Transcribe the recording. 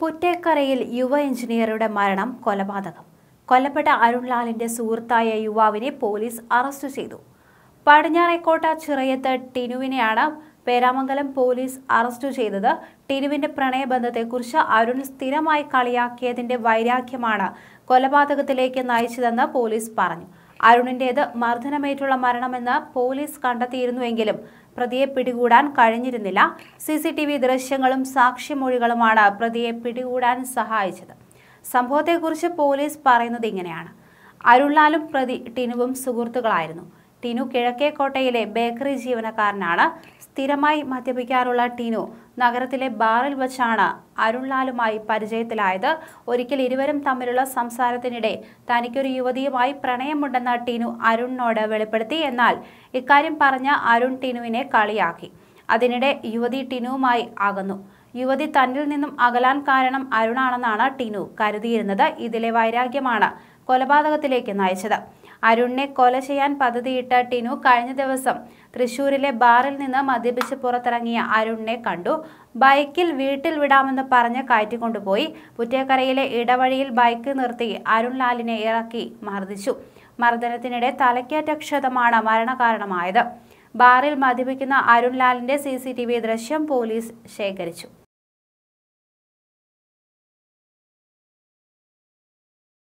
പുറ്റേക്കരയിൽ യുവ എഞ്ചിനീയറുടെ മരണം കൊലപാതകം. കൊല്ലപ്പെട്ട അരുൺലാലിന്റെ സുഹൃത്തായ യുവാവിനെ പോലീസ് അറസ്റ്റ് ചെയ്തു. പടിഞ്ഞാറേക്കോട്ട ചിറയത്ത് ടിനുവിനെയാണ് പേരാമംഗലം പോലീസ് അറസ്റ്റ് ചെയ്തത്. ടിനുവിന്റെ പ്രണയബന്ധത്തെക്കുറിച്ച് അരുൺ സ്ഥിരമായി കളിയാക്കിയതിന്റെ വൈരാഗ്യമാണ് കൊലപാതകത്തിലേക്ക് നയിച്ചതെന്ന് പോലീസ് പറഞ്ഞു. അരുണിന്റേത് മർദ്ദനമേറ്റുള്ള മരണമെന്ന് പോലീസ് കണ്ടെത്തിയിരുന്നുവെങ്കിലും പ്രതിയെ പിടികൂടാൻ കഴിഞ്ഞിരുന്നില്ല. സി സി ടി വി ദൃശ്യങ്ങളും സാക്ഷിമൊഴികളുമാണ് പ്രതിയെ പിടികൂടാൻ സഹായിച്ചത്. സംഭവത്തെക്കുറിച്ച് പോലീസ് പറയുന്നത് ഇങ്ങനെയാണ്. അരുൾലാലും പ്രതി ടിനുവും സുഹൃത്തുക്കളായിരുന്നു. ടിനു കിഴക്കേക്കോട്ടയിലെ ബേക്കറി ജീവനക്കാരനാണ്. സ്ഥിരമായി മദ്യപിക്കാറുള്ള ടിനു നഗരത്തിലെ ബാറിൽ വച്ചാണ് അരുൺലാലുമായി പരിചയത്തിലായത്. ഒരിക്കൽ ഇരുവരും തമ്മിലുള്ള സംസാരത്തിനിടെ തനിക്കൊരു യുവതിയുമായി പ്രണയമുണ്ടെന്ന് ടിനു അരുണിനോട് വെളിപ്പെടുത്തി. എന്നാൽ ഇക്കാര്യം പറഞ്ഞ അരുൺ ടിനുവിനെ കളിയാക്കി. അതിനിടെ യുവതി ടിനുവുമായി അകന്നു. യുവതി തന്നിൽ നിന്നും അകലാൻ കാരണം അരുണാണെന്നാണ് ടിനു കരുതിയിരുന്നത്. ഇതിലെ വൈരാഗ്യമാണ് കൊലപാതകത്തിലേക്ക് നയിച്ചത്. അരുണിനെ കൊല ചെയ്യാൻ പദ്ധതിയിട്ട ടിനു കഴിഞ്ഞ ദിവസം തൃശൂരിലെ ബാറിൽ നിന്ന് മദ്യപിച്ച് പുറത്തിറങ്ങിയ അരുണിനെ കണ്ടു. ബൈക്കിൽ വീട്ടിൽ വിടാമെന്ന് പറഞ്ഞ് കയറ്റിക്കൊണ്ടുപോയി. പുറ്റേക്കരയിലെ ഇടവഴിയിൽ ബൈക്ക് നിർത്തി അരുൺ ലാലിനെ ഇറക്കി മർദ്ദിച്ചു. മർദ്ദനത്തിനിടെ തലയ്ക്കേറ്റ ക്ഷതമാണ് മരണകാരണമായത്. ബാറിൽ മദ്യപിക്കുന്ന അരുൺലാലിന്റെ സി ദൃശ്യം പോലീസ് ശേഖരിച്ചു.